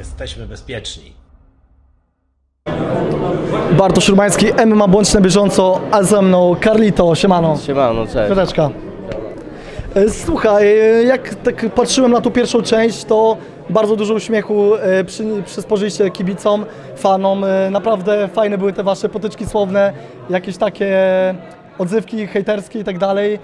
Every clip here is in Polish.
Jesteśmy bezpieczni. Bartosz Urbański, MMA Bądź na bieżąco, a ze mną Carlito, siemano. Siemano, cześć. Piąteczka. E, Słuchaj, e, jak tak patrzyłem na tą pierwszą część, to bardzo dużo uśmiechu e, przy, przysporzyliście kibicom, fanom. Naprawdę fajne były te wasze potyczki słowne, jakieś takie odzywki hejterskie i tak dalej,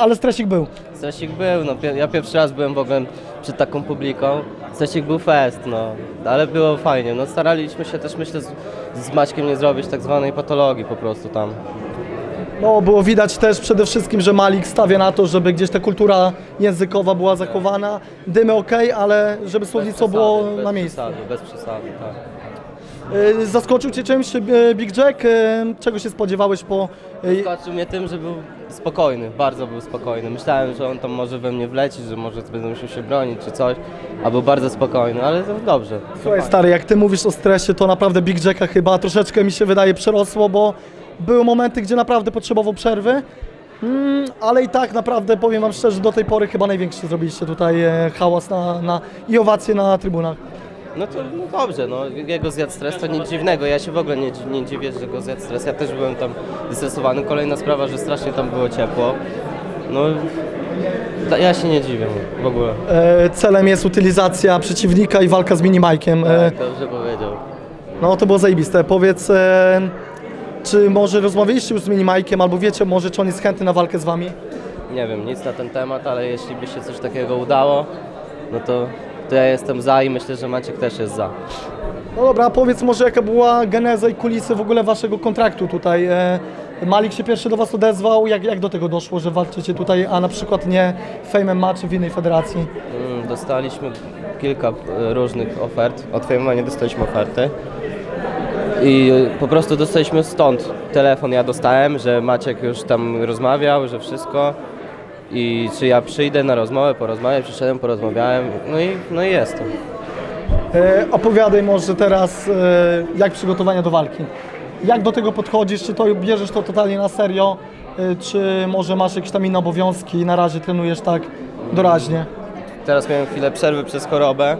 ale stresik był. Stresik był, no ja pierwszy raz byłem w ogóle przed taką publiką. Stresik był fest, no, ale było fajnie. No staraliśmy się też, myślę, z, z Maćkiem nie zrobić tak zwanej patologii po prostu tam. No, było widać też przede wszystkim, że Malik stawia na to, żeby gdzieś ta kultura językowa była zachowana. Dymy ok, ale żeby słownictwo było bez na miejscu. Przesady, bez przesady, tak. E, Zaskoczył Cię czymś e, Big Jack? E, Czego się spodziewałeś po... Zaskoczył mnie tym, że był spokojny, bardzo był spokojny. Myślałem, że on tam może we mnie wleci, że może będę musiał się bronić czy coś, a był bardzo spokojny, ale to dobrze. Słuchaj stary, jak Ty mówisz o stresie, to naprawdę Big Jacka chyba troszeczkę mi się wydaje przerosło, bo były momenty, gdzie naprawdę potrzebował przerwy. Mm, ale i tak naprawdę powiem Wam szczerze, do tej pory chyba największy zrobiliście tutaj hałas na, na, i owacje na trybunach. No to no dobrze, no jego zjadł stres, to nic dziwnego. Ja się w ogóle nie, nie dziwię, że go zjadł stres. Ja też byłem tam zestresowany. Kolejna sprawa, że strasznie tam było ciepło. No ja się nie dziwię w ogóle. E, celem jest utylizacja przeciwnika i walka z minimajkiem. E, Tak, dobrze powiedział. no to było zajebiste. Powiedz, e, czy może rozmawialiście już z minimajkiem, albo wiecie może, czy on jest chętny na walkę z Wami? Nie wiem nic na ten temat, ale jeśli by się coś takiego udało, no to, to ja jestem za i myślę, że Maciek też jest za. No dobra, powiedz może jaka była geneza i kulisy w ogóle waszego kontraktu tutaj. E, Malik się pierwszy do was odezwał, jak, jak do tego doszło, że walczycie tutaj, a na przykład nie Fame MMA czy w innej federacji? Mm, Dostaliśmy kilka e, różnych ofert. Od Fejma nie dostaliśmy oferty. I po prostu dostaliśmy stąd telefon. Ja dostałem, że Maciek już tam rozmawiał, że wszystko. I czy ja przyjdę na rozmowę, porozmawiać, przyszedłem, porozmawiałem. No i, no i jestem. E, opowiadaj może teraz, e, jak przygotowania do walki. Jak do tego podchodzisz? Czy to bierzesz to totalnie na serio? E, czy może masz jakieś tam inne obowiązki i na razie trenujesz tak doraźnie? Teraz miałem chwilę przerwy przez chorobę,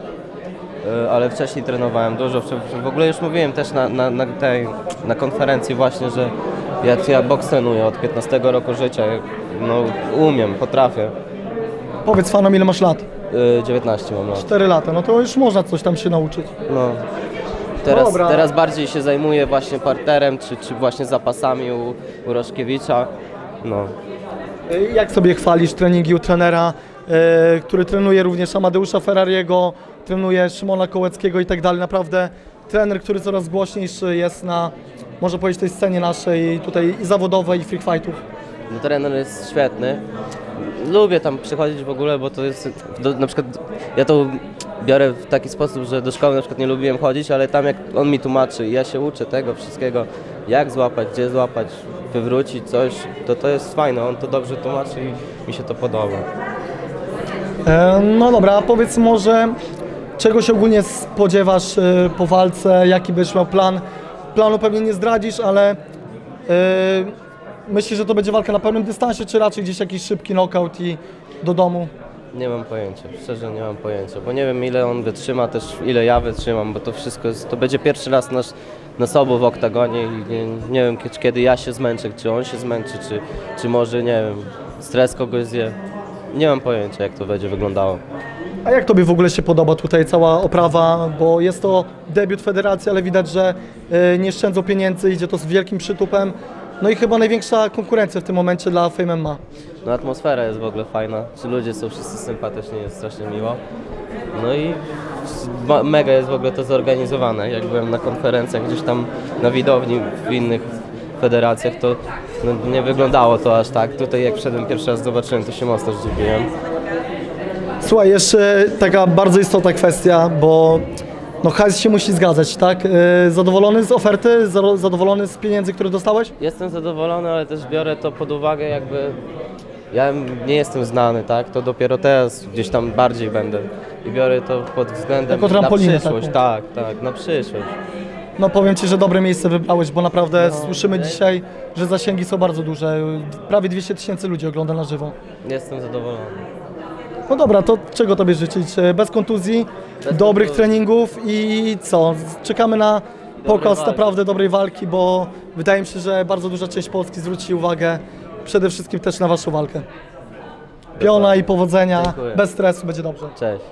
e, ale wcześniej trenowałem dużo. W- W ogóle już mówiłem też na, na, na tej na konferencji właśnie, że ja, ja boks trenuję od 15 roku życia. No, umiem, potrafię. Powiedz fanom, ile masz lat? E, 19 mam lat. 4 lata, no to już można coś tam się nauczyć. No. Teraz, Dobra. teraz bardziej się zajmuję właśnie parterem, czy, czy właśnie zapasami u, u Roszkiewicza. No. E, Jak sobie chwalisz treningi u trenera, e, który trenuje również Amadeusza Ferrariego, trenuje Szymona Kołeckiego i tak dalej. Naprawdę trener, który coraz głośniejszy jest na, można powiedzieć, tej scenie naszej tutaj i zawodowej, i freak fightów. No, trener jest świetny. Lubię tam przychodzić w ogóle, bo to jest, do, na przykład ja to biorę w taki sposób, że do szkoły na przykład nie lubiłem chodzić, ale tam jak on mi tłumaczy i ja się uczę tego wszystkiego, jak złapać, gdzie złapać, wywrócić coś, to to jest fajne, on to dobrze tłumaczy i mi się to podoba. E, No dobra, a powiedz może, czego się ogólnie spodziewasz e, po walce, jaki będziesz miał plan? Planu pewnie nie zdradzisz, ale e, myślisz, że to będzie walka na pełnym dystansie, czy raczej gdzieś jakiś szybki knockout i do domu? Nie mam pojęcia, szczerze nie mam pojęcia, bo nie wiem ile on wytrzyma, też ile ja wytrzymam, bo to wszystko jest, to będzie pierwszy raz nasz, na sobą w oktagonie i nie, nie wiem kiedy ja się zmęczę, czy on się zmęczy, czy, czy może, nie wiem, stres kogoś zje. Nie mam pojęcia jak to będzie wyglądało. A jak Tobie w ogóle się podoba tutaj cała oprawa, bo jest to debiut federacji, ale widać, że e, nie szczędzą pieniędzy, idzie to z wielkim przytupem. No i chyba największa konkurencja w tym momencie dla Fame MMA. No atmosfera jest w ogóle fajna, ci ludzie są wszyscy sympatyczni, jest strasznie miło. No i mega jest w ogóle to zorganizowane. Jak byłem na konferencjach gdzieś tam na widowni w innych federacjach, to no, nie wyglądało to aż tak. Tutaj jak wszedłem pierwszy raz zobaczyłem, to się mocno zdziwiłem. Słuchaj, jeszcze taka bardzo istotna kwestia, bo no hajs się musi zgadzać, tak? E, Zadowolony z oferty, zadowolony z pieniędzy, które dostałeś? Jestem zadowolony, ale też biorę to pod uwagę jakby ja nie jestem znany, tak? To dopiero teraz gdzieś tam bardziej będę. I biorę to pod względem Jako na przyszłość. taką. Tak, tak, na przyszłość. No powiem Ci, że dobre miejsce wybrałeś, bo naprawdę słyszymy dzisiaj, że zasięgi są bardzo duże. Prawie 200 tysięcy ludzi ogląda na żywo. Jestem zadowolony. No dobra, to czego Tobie życzyć? E, Bez kontuzji, Bez dobrych kontuzji. treningów i co? Czekamy na pokaz walki. naprawdę dobrej walki, bo wydaje mi się, że bardzo duża część Polski zwróci uwagę przede wszystkim też na Waszą walkę. Piona i powodzenia, Dziękuję. bez stresu, będzie dobrze. Cześć.